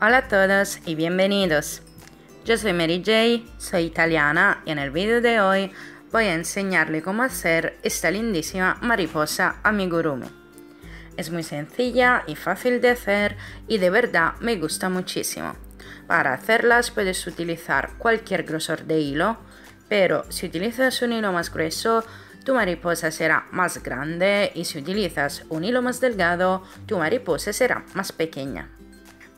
Hola a todos y bienvenidos. Yo soy Mary J, soy italiana y en el vídeo de hoy voy a enseñarle cómo hacer esta lindísima mariposa amigurumi. Es muy sencilla y fácil de hacer y de verdad me gusta muchísimo. Para hacerlas puedes utilizar cualquier grosor de hilo, pero si utilizas un hilo más grueso, tu mariposa será más grande y si utilizas un hilo más delgado, tu mariposa será más pequeña.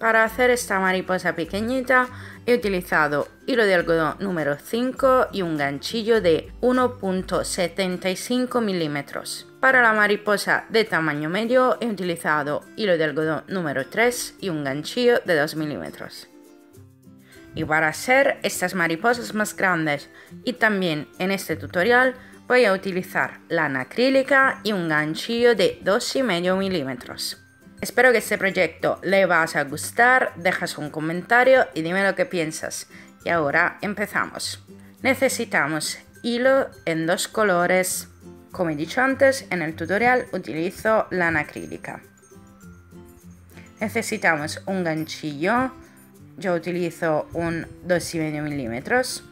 Para hacer esta mariposa pequeñita he utilizado hilo de algodón número 5 y un ganchillo de 1.75 milímetros. Para la mariposa de tamaño medio he utilizado hilo de algodón número 3 y un ganchillo de 2 milímetros. Y para hacer estas mariposas más grandes y también en este tutorial voy a utilizar lana acrílica y un ganchillo de 2,5 milímetros. Espero que este proyecto le vas a gustar, dejas un comentario y dime lo que piensas. Y ahora empezamos. Necesitamos hilo en dos colores. Como he dicho antes, en el tutorial utilizo lana acrílica. Necesitamos un ganchillo. Yo utilizo un 2,5 milímetros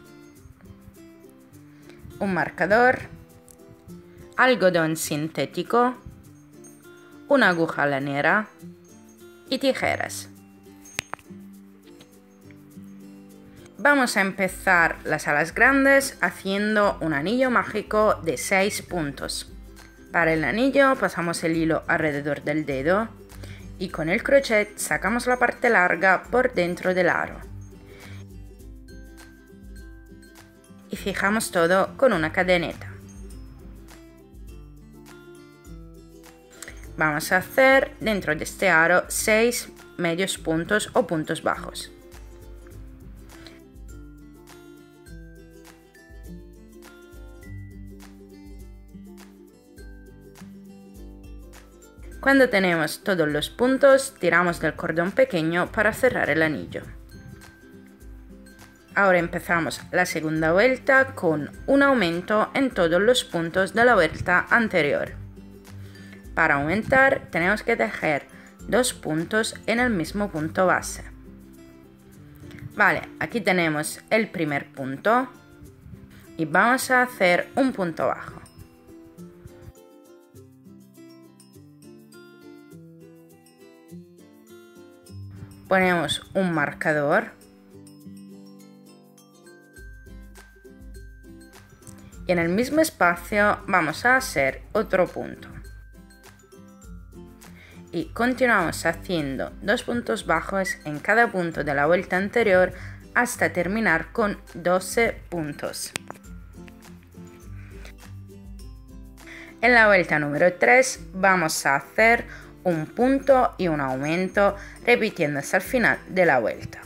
un marcador, algodón sintético, una aguja lanera y tijeras. Vamos a empezar las alas grandes haciendo un anillo mágico de 6 puntos. Para el anillo pasamos el hilo alrededor del dedo y con el crochet sacamos la parte larga por dentro del aro. y fijamos todo con una cadeneta. Vamos a hacer dentro de este aro 6 medios puntos o puntos bajos. Cuando tenemos todos los puntos, tiramos del cordón pequeño para cerrar el anillo. Ahora empezamos la segunda vuelta con un aumento en todos los puntos de la vuelta anterior. Para aumentar tenemos que tejer dos puntos en el mismo punto base. Vale, aquí tenemos el primer punto y vamos a hacer un punto bajo. Ponemos un marcador y en el mismo espacio vamos a hacer otro punto. Y continuamos haciendo dos puntos bajos en cada punto de la vuelta anterior hasta terminar con 12 puntos. En la vuelta número 3 vamos a hacer un punto y un aumento repitiendo hasta el final de la vuelta.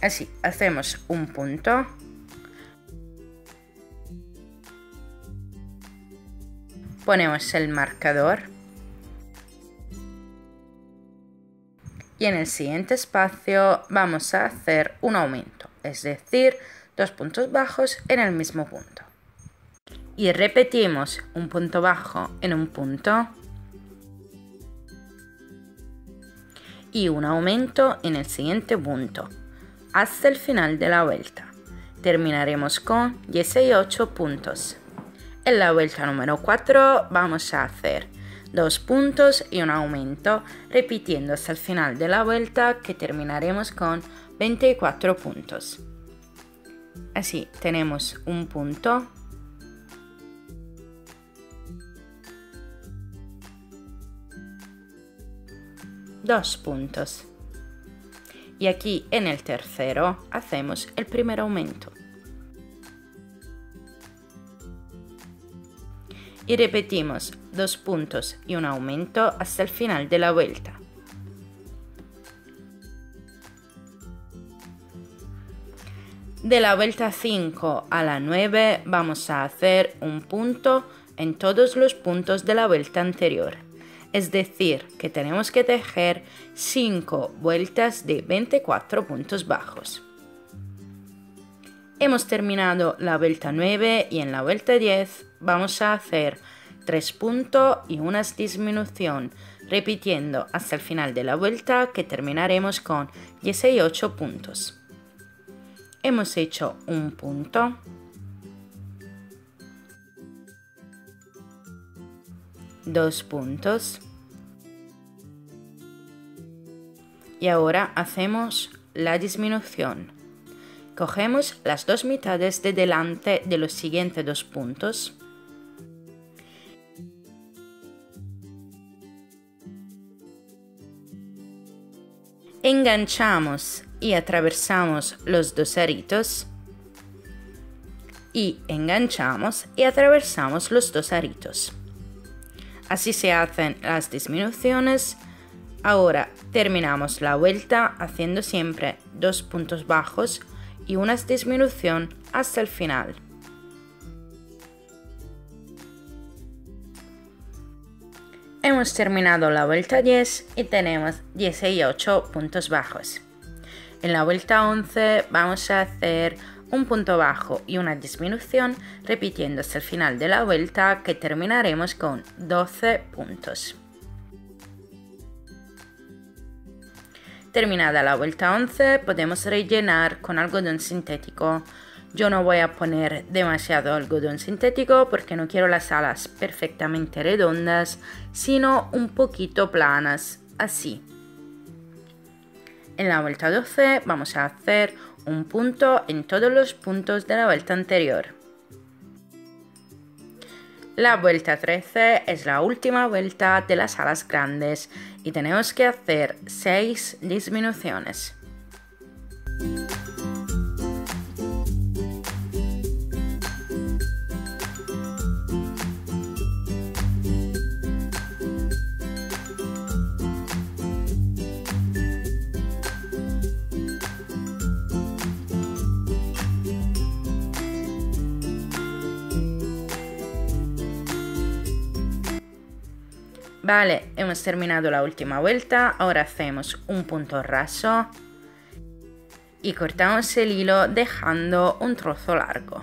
Así, hacemos un punto, ponemos el marcador y en el siguiente espacio vamos a hacer un aumento, es decir, dos puntos bajos en el mismo punto. Y repetimos un punto bajo en un punto y un aumento en el siguiente punto hasta el final de la vuelta. Terminaremos con 18 puntos. En la vuelta número 4 vamos a hacer dos puntos y un aumento, repitiendo hasta el final de la vuelta que terminaremos con 24 puntos. Así tenemos un punto, dos puntos. Y aquí en el tercero hacemos el primer aumento. Y repetimos dos puntos y un aumento hasta el final de la vuelta. De la vuelta 5 a la 9 vamos a hacer un punto en todos los puntos de la vuelta anterior. Es decir, que tenemos que tejer 5 vueltas de 24 puntos bajos. Hemos terminado la vuelta 9 y en la vuelta 10 vamos a hacer 3 puntos y una disminución, repitiendo hasta el final de la vuelta que terminaremos con 18 puntos. Hemos hecho un punto, dos puntos y ahora hacemos la disminución. Cogemos las dos mitades de delante de los siguientes dos puntos enganchamos y atravesamos los dos aritos y enganchamos y atravesamos los dos aritos. Así se hacen las disminuciones. Ahora terminamos la vuelta haciendo siempre dos puntos bajos y una disminución hasta el final. Hemos terminado la vuelta 10 y tenemos 18 puntos bajos. En la vuelta 11 vamos a hacer un punto bajo y una disminución repitiendo hasta el final de la vuelta que terminaremos con 12 puntos. Terminada la vuelta 11 podemos rellenar con algodón sintético yo no voy a poner demasiado algodón sintético porque no quiero las alas perfectamente redondas, sino un poquito planas, así. En la vuelta 12 vamos a hacer un punto en todos los puntos de la vuelta anterior. La vuelta 13 es la última vuelta de las alas grandes y tenemos que hacer 6 disminuciones. Vale, hemos terminado la última vuelta, ahora hacemos un punto raso y cortamos el hilo dejando un trozo largo.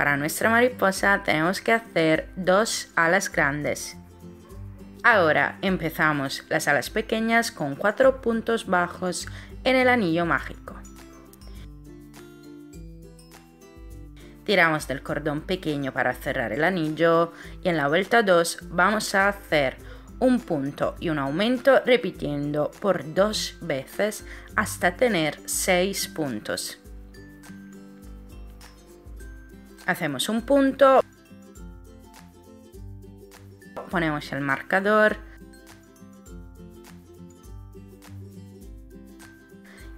Para nuestra mariposa tenemos que hacer dos alas grandes. Ahora empezamos las alas pequeñas con cuatro puntos bajos en el anillo mágico. Tiramos del cordón pequeño para cerrar el anillo y en la vuelta 2 vamos a hacer un punto y un aumento repitiendo por dos veces hasta tener 6 puntos. Hacemos un punto, ponemos el marcador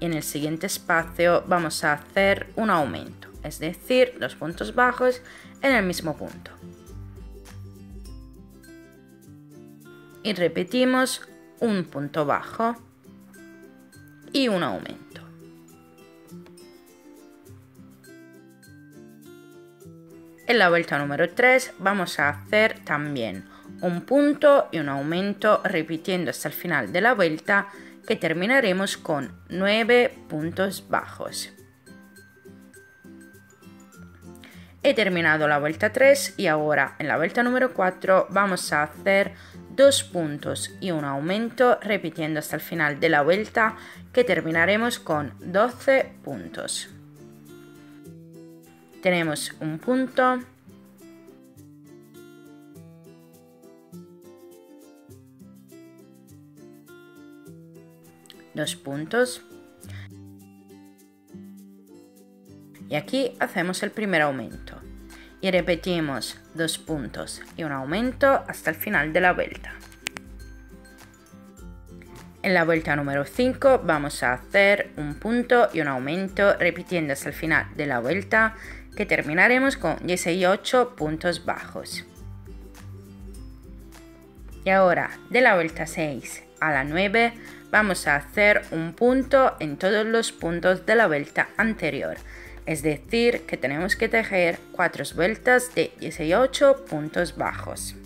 y en el siguiente espacio vamos a hacer un aumento, es decir, los puntos bajos en el mismo punto. Y repetimos un punto bajo y un aumento. En la vuelta número 3 vamos a hacer también un punto y un aumento repitiendo hasta el final de la vuelta que terminaremos con 9 puntos bajos. He terminado la vuelta 3 y ahora en la vuelta número 4 vamos a hacer dos puntos y un aumento repitiendo hasta el final de la vuelta que terminaremos con 12 puntos tenemos un punto, dos puntos. Y aquí hacemos el primer aumento. Y repetimos dos puntos y un aumento hasta el final de la vuelta. En la vuelta número 5 vamos a hacer un punto y un aumento repitiendo hasta el final de la vuelta que terminaremos con 18 puntos bajos. Y ahora, de la vuelta 6 a la 9, vamos a hacer un punto en todos los puntos de la vuelta anterior. Es decir, que tenemos que tejer 4 vueltas de 18 puntos bajos.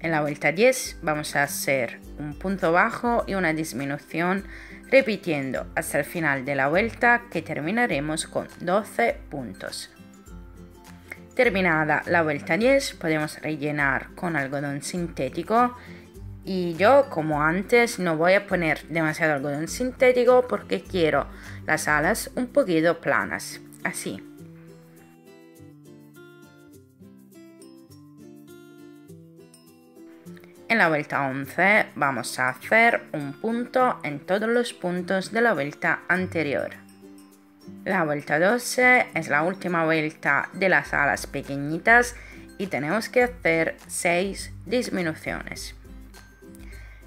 En la vuelta 10 vamos a hacer un punto bajo y una disminución repitiendo hasta el final de la vuelta que terminaremos con 12 puntos. Terminada la vuelta 10 podemos rellenar con algodón sintético y yo como antes no voy a poner demasiado algodón sintético porque quiero las alas un poquito planas, así. En la vuelta 11 vamos a hacer un punto en todos los puntos de la vuelta anterior. La vuelta 12 es la última vuelta de las alas pequeñitas y tenemos que hacer 6 disminuciones.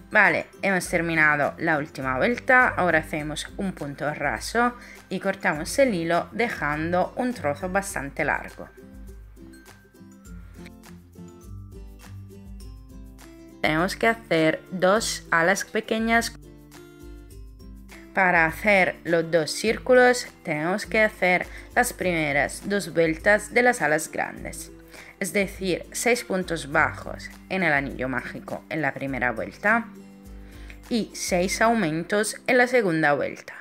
Vale, hemos terminado la última vuelta, ahora hacemos un punto raso y cortamos el hilo dejando un trozo bastante largo. Tenemos que hacer dos alas pequeñas. Para hacer los dos círculos tenemos que hacer las primeras dos vueltas de las alas grandes, es decir, seis puntos bajos en el anillo mágico en la primera vuelta y seis aumentos en la segunda vuelta.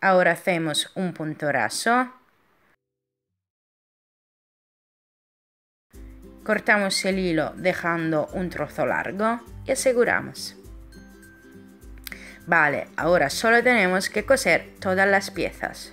Ahora hacemos un punto raso Cortamos el hilo dejando un trozo largo y aseguramos. Vale, ahora solo tenemos que coser todas las piezas.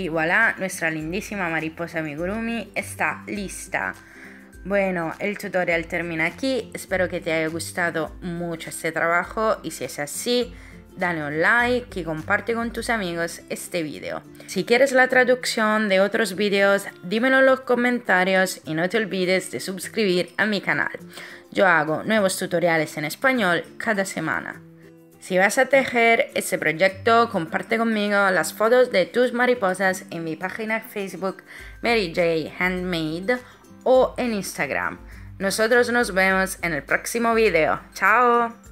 Y voilà, nuestra lindísima mariposa amigurumi está lista. Bueno, el tutorial termina aquí. Espero que te haya gustado mucho este trabajo y si es así, dale un like y comparte con tus amigos este video. Si quieres la traducción de otros videos, dímelo en los comentarios y no te olvides de suscribir a mi canal. Yo hago nuevos tutoriales en español cada semana. Si vas a tejer ese proyecto, comparte conmigo las fotos de tus mariposas en mi página Facebook Mary J Handmade o en Instagram. Nosotros nos vemos en el próximo video. ¡Chao!